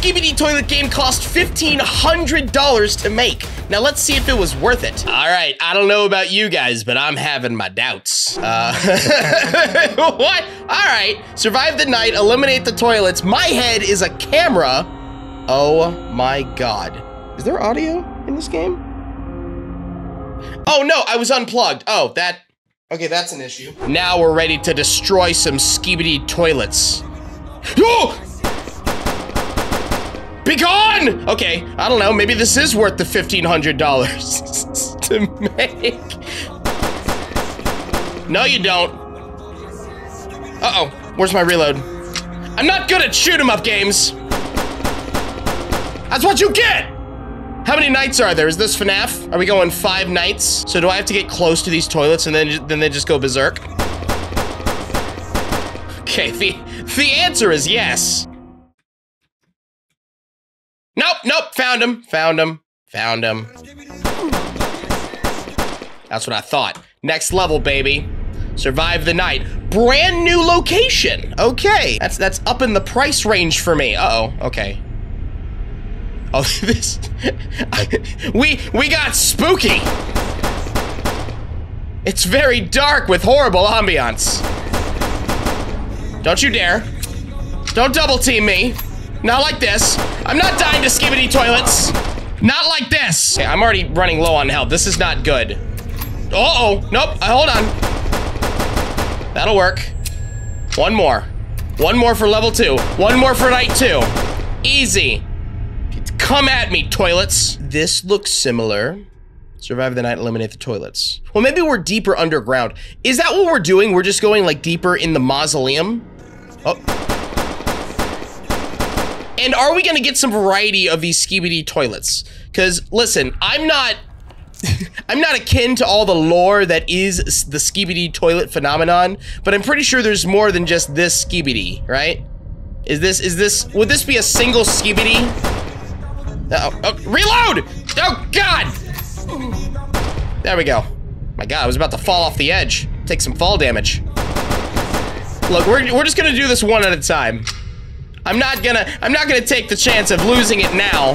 Skibidi Toilet game cost $1,500 to make. Now let's see if it was worth it. All right, I don't know about you guys, but I'm having my doubts. Uh, what? All right, survive the night, eliminate the toilets. My head is a camera. Oh my God. Is there audio in this game? Oh no, I was unplugged. Oh, that, okay, that's an issue. Now we're ready to destroy some skibidi toilets. Oh! Be gone! Okay, I don't know, maybe this is worth the $1,500 to make. No, you don't. Uh-oh, where's my reload? I'm not good at shoot 'em up games. That's what you get! How many nights are there? Is this FNAF? Are we going five nights? So do I have to get close to these toilets and then, then they just go berserk? Okay, the, the answer is yes. Nope, nope, found him, found him, found him. That's what I thought. Next level, baby. Survive the night. Brand new location. Okay, that's that's up in the price range for me. Uh oh. Okay. Oh, this. we we got spooky. It's very dark with horrible ambiance. Don't you dare. Don't double team me. Not like this. I'm not dying to skibidi toilets. Not like this. Okay, I'm already running low on health. This is not good. Uh-oh. Nope. Uh, hold on. That'll work. One more. One more for level two. One more for night two. Easy. Come at me, toilets. This looks similar. Survive the night, eliminate the toilets. Well, maybe we're deeper underground. Is that what we're doing? We're just going like deeper in the mausoleum? Oh. And are we gonna get some variety of these skibidi toilets? Because listen, I'm not I'm not akin to all the lore that is the skibidi toilet phenomenon, but I'm pretty sure there's more than just this skibidi, right? Is this is this would this be a single skibidi? Uh oh, oh, reload! Oh god! There we go. My god, I was about to fall off the edge. Take some fall damage. Look, we're, we're just gonna do this one at a time. I'm not gonna, I'm not gonna take the chance of losing it now.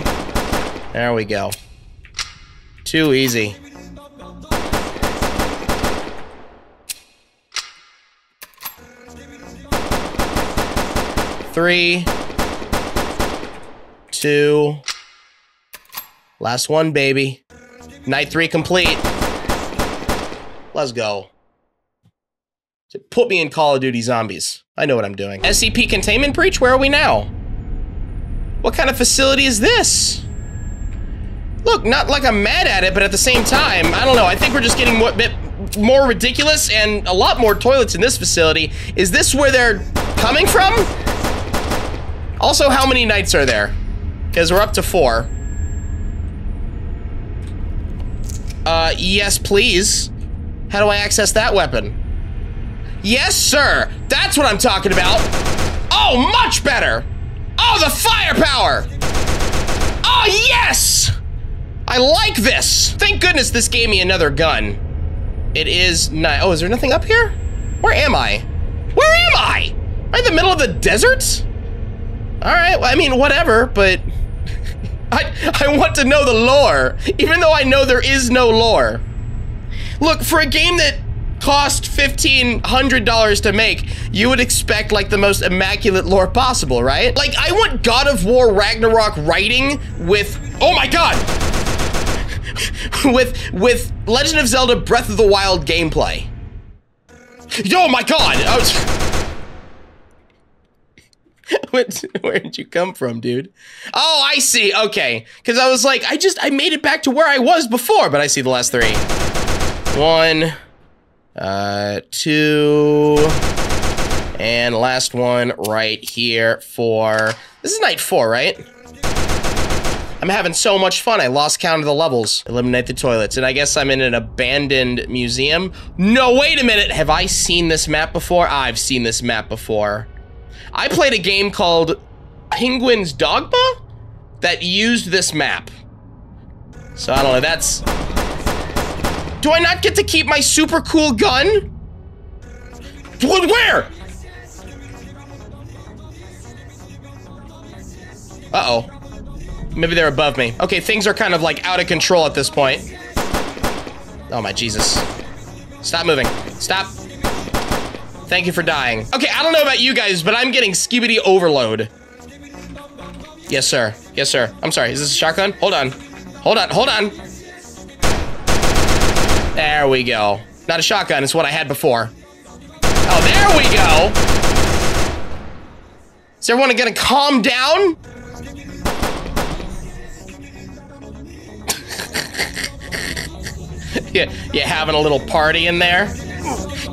There we go. Too easy. Three, two, last one, baby. Night three complete. Let's go. Put me in Call of Duty Zombies. I know what I'm doing. SCP Containment Breach? Where are we now? What kind of facility is this? Look, not like I'm mad at it, but at the same time, I don't know. I think we're just getting a bit more ridiculous and a lot more toilets in this facility. Is this where they're coming from? Also, how many nights are there? Because we're up to four. Uh, yes, please. How do I access that weapon? Yes, sir. That's what I'm talking about. Oh, much better. Oh, the firepower. Oh, yes. I like this. Thank goodness this gave me another gun. It is nice. Oh, is there nothing up here? Where am I? Where am I? Am I in the middle of the desert? All right, well, I mean, whatever, but I, I want to know the lore, even though I know there is no lore. Look, for a game that cost $1,500 to make, you would expect like the most immaculate lore possible, right? Like, I want God of War Ragnarok writing with, oh my God, with, with Legend of Zelda Breath of the Wild gameplay. Oh my God, where did you come from, dude? Oh, I see. Okay. Because I was like, I just, I made it back to where I was before, but I see the last three. One, uh, two, and last one right here for, this is night four, right? I'm having so much fun, I lost count of the levels. Eliminate the toilets, and I guess I'm in an abandoned museum. No, wait a minute, have I seen this map before? I've seen this map before. I played a game called Penguin's Dogma that used this map. So I don't know, that's... Do I not get to keep my super cool gun? Where? Uh-oh. Maybe they're above me. Okay, things are kind of like out of control at this point. Oh my Jesus. Stop moving. Stop. Thank you for dying. Okay, I don't know about you guys, but I'm getting skibidi overload. Yes, sir. Yes, sir. I'm sorry. Is this a shotgun? Hold on. Hold on. Hold on. There we go. Not a shotgun. It's what I had before. Oh, there we go. Is everyone gonna calm down? you, you having a little party in there?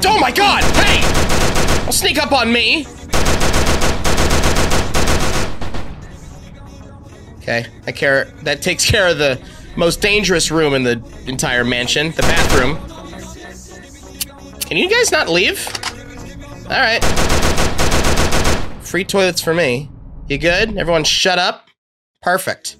Oh my god! Hey! Don't sneak up on me! Okay, I care. That takes care of the most dangerous room in the entire mansion, the bathroom. Can you guys not leave? Alright. Free toilets for me. You good? Everyone shut up? Perfect.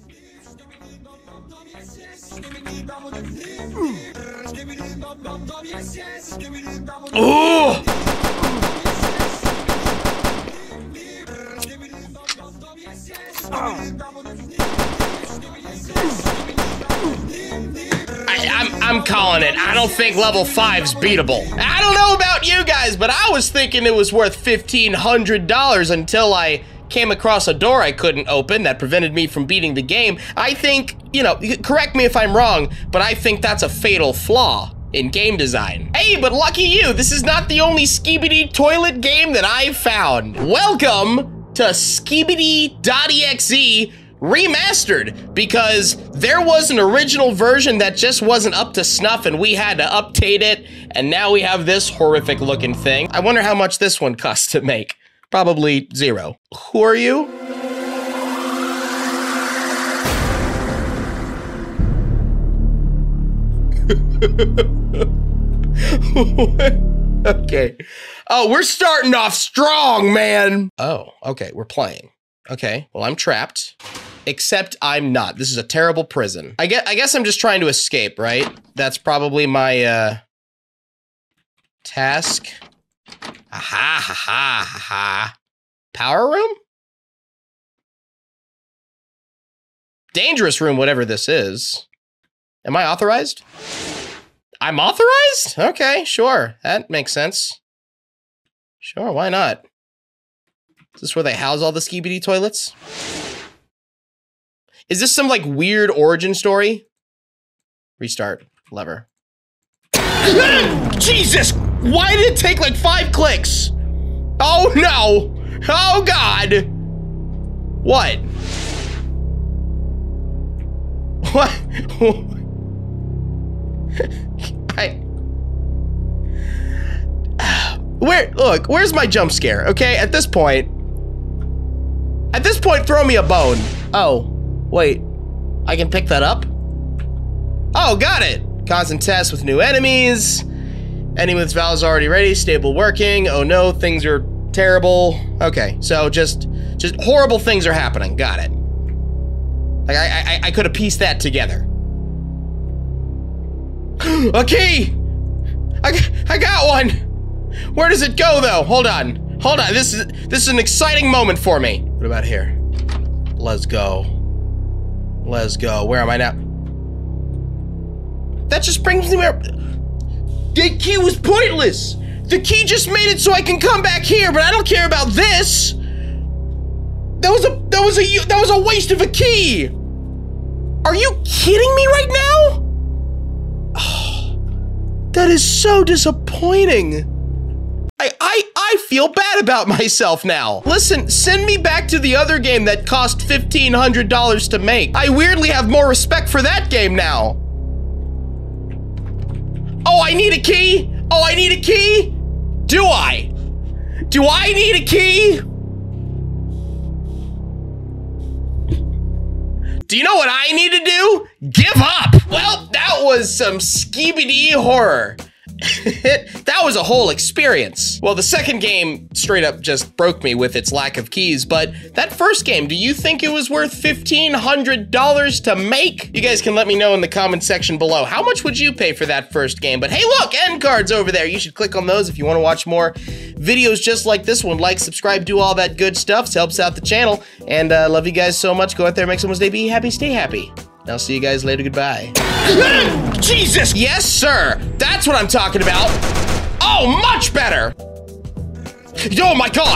Ooh! I'm, calling it. I don't think level 5's beatable. I don't know about you guys, but I was thinking it was worth $1,500 until I came across a door I couldn't open that prevented me from beating the game. I think, you know, correct me if I'm wrong, but I think that's a fatal flaw in game design. Hey, but lucky you, this is not the only Skibidi toilet game that I've found. Welcome to Skibidi.exe remastered because there was an original version that just wasn't up to snuff and we had to update it and now we have this horrific looking thing. I wonder how much this one costs to make. Probably zero. Who are you? okay. Oh, we're starting off strong, man. Oh, okay, we're playing. Okay, well, I'm trapped. Except I'm not. This is a terrible prison. I guess, I guess I'm just trying to escape, right? That's probably my, uh... Task. Ha, ha, ha, ha. Power room? Dangerous room, whatever this is. Am I authorized? I'm authorized? Okay, sure. That makes sense. Sure, why not? Is this where they house all the skibidi toilets? Is this some like weird origin story? Restart lever. Jesus! Why did it take like five clicks? Oh no! Oh god! What? What? I. Where? Look, where's my jump scare? Okay, at this point. At this point, throw me a bone. Oh, wait. I can pick that up? Oh, got it. Constant test with new enemies. Enemy's valves already ready. Stable working. Oh no, things are terrible. Okay, so just, just horrible things are happening. Got it. Like I, I, I could have pieced that together. a key! I, I got one! Where does it go though? Hold on. Hold on. This is this is an exciting moment for me. What about here? Let's go. Let's go. Where am I now? That just brings me where The key was pointless! The key just made it so I can come back here, but I don't care about this! That was a that was a that was a waste of a key! Are you kidding me right now? That is so disappointing. I, feel bad about myself now. Listen, send me back to the other game that cost $1,500 to make. I weirdly have more respect for that game now. Oh, I need a key? Oh, I need a key? Do I? Do I need a key? Do you know what I need to do? Give up! Well, that was some skibidi horror. that was a whole experience. Well, the second game straight up just broke me with its lack of keys, but that first game, do you think it was worth $1,500 to make? You guys can let me know in the comment section below. How much would you pay for that first game? But hey, look, end cards over there. You should click on those if you want to watch more videos just like this one. Like, subscribe, do all that good stuff. It helps out the channel. And uh, love you guys so much. Go out there, make someone's day. Be happy, stay happy. I'll see you guys later. Goodbye. Jesus! Yes, sir. That's what I'm talking about. Oh, much better. Oh my god.